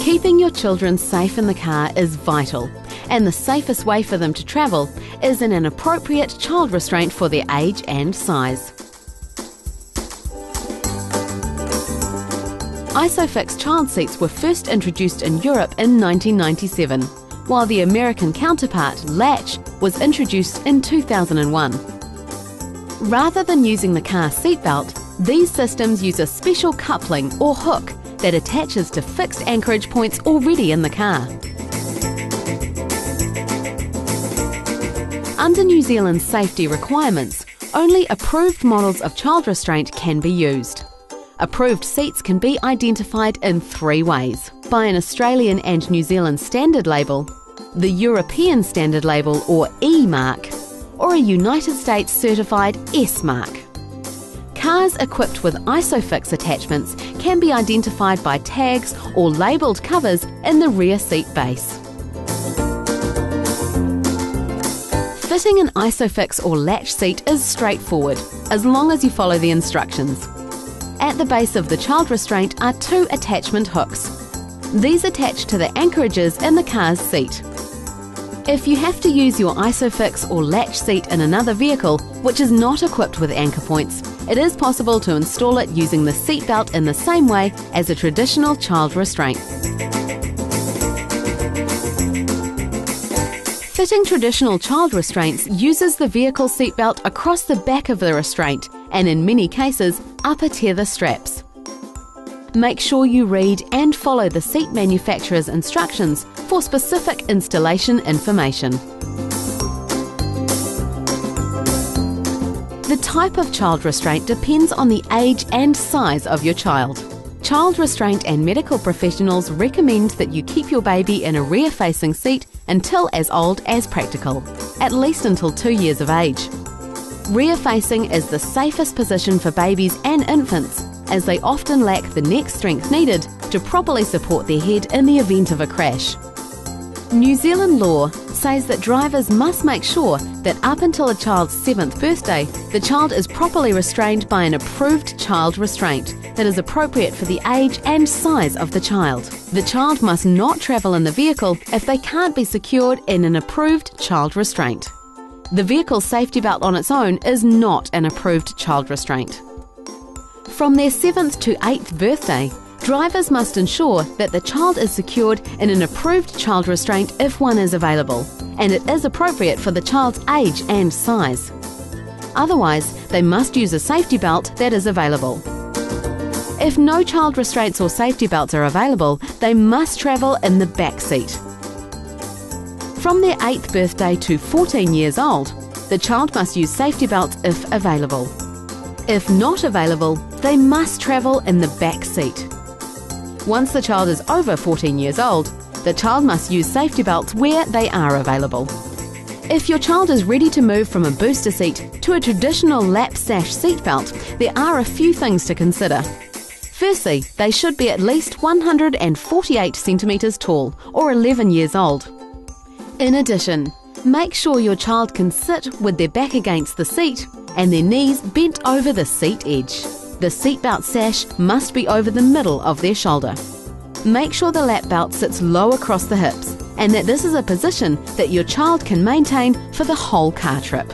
Keeping your children safe in the car is vital, and the safest way for them to travel is in an appropriate child restraint for their age and size. Isofix child seats were first introduced in Europe in 1997, while the American counterpart, Latch, was introduced in 2001. Rather than using the car seatbelt, these systems use a special coupling or hook that attaches to fixed anchorage points already in the car. Under New Zealand's safety requirements, only approved models of child restraint can be used. Approved seats can be identified in three ways by an Australian and New Zealand standard label, the European standard label or E mark, or a United States certified S mark. Cars equipped with Isofix attachments can be identified by tags or labelled covers in the rear seat base. Fitting an Isofix or latch seat is straightforward, as long as you follow the instructions. At the base of the child restraint are two attachment hooks. These attach to the anchorages in the car's seat. If you have to use your Isofix or latch seat in another vehicle, which is not equipped with anchor points, it is possible to install it using the seatbelt in the same way as a traditional child restraint. Fitting traditional child restraints uses the vehicle seatbelt across the back of the restraint and in many cases upper tether straps. Make sure you read and follow the seat manufacturer's instructions for specific installation information. The type of child restraint depends on the age and size of your child. Child restraint and medical professionals recommend that you keep your baby in a rear facing seat until as old as practical, at least until two years of age. Rear facing is the safest position for babies and infants as they often lack the neck strength needed to properly support their head in the event of a crash. New Zealand law says that drivers must make sure that up until a child's seventh birthday, the child is properly restrained by an approved child restraint that is appropriate for the age and size of the child. The child must not travel in the vehicle if they can't be secured in an approved child restraint. The vehicle safety belt on its own is not an approved child restraint. From their 7th to 8th birthday, drivers must ensure that the child is secured in an approved child restraint if one is available, and it is appropriate for the child's age and size. Otherwise, they must use a safety belt that is available. If no child restraints or safety belts are available, they must travel in the back seat. From their 8th birthday to 14 years old, the child must use safety belts if available. If not available, they must travel in the back seat. Once the child is over 14 years old, the child must use safety belts where they are available. If your child is ready to move from a booster seat to a traditional lap sash seatbelt, there are a few things to consider. Firstly, they should be at least 148 centimetres tall or 11 years old. In addition, make sure your child can sit with their back against the seat and their knees bent over the seat edge. The seatbelt sash must be over the middle of their shoulder. Make sure the lap belt sits low across the hips and that this is a position that your child can maintain for the whole car trip.